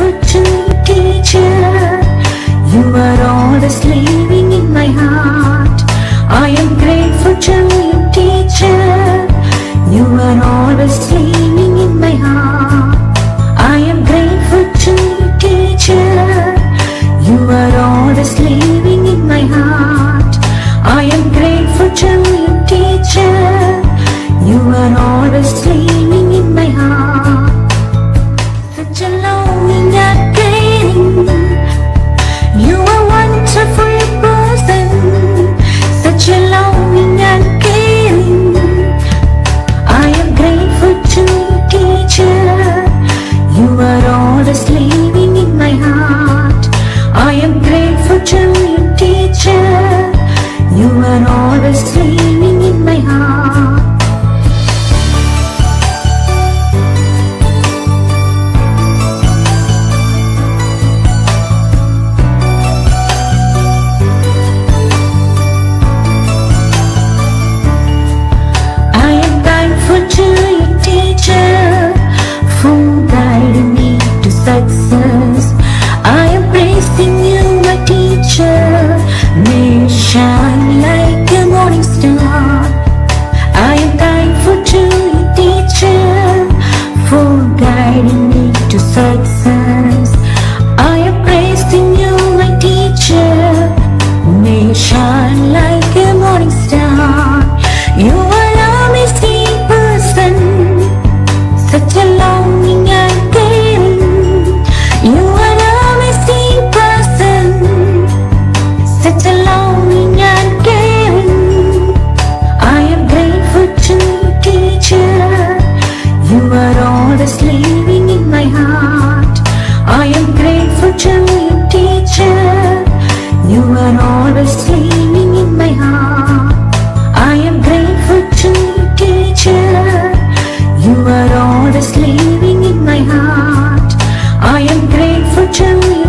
fortune teacher. You are always living in my heart. I am grateful to you, teacher. You are always living in my heart. I am grateful to you, teacher. You are grateful teacher. May shine like a morning star. I am thankful to you, teacher, for guiding me to success. I am praising you, my teacher. May shine like heart. I am grateful to you, teacher. You are always living in my heart. I am grateful to you, teacher. You are always living in my heart. I am grateful to you,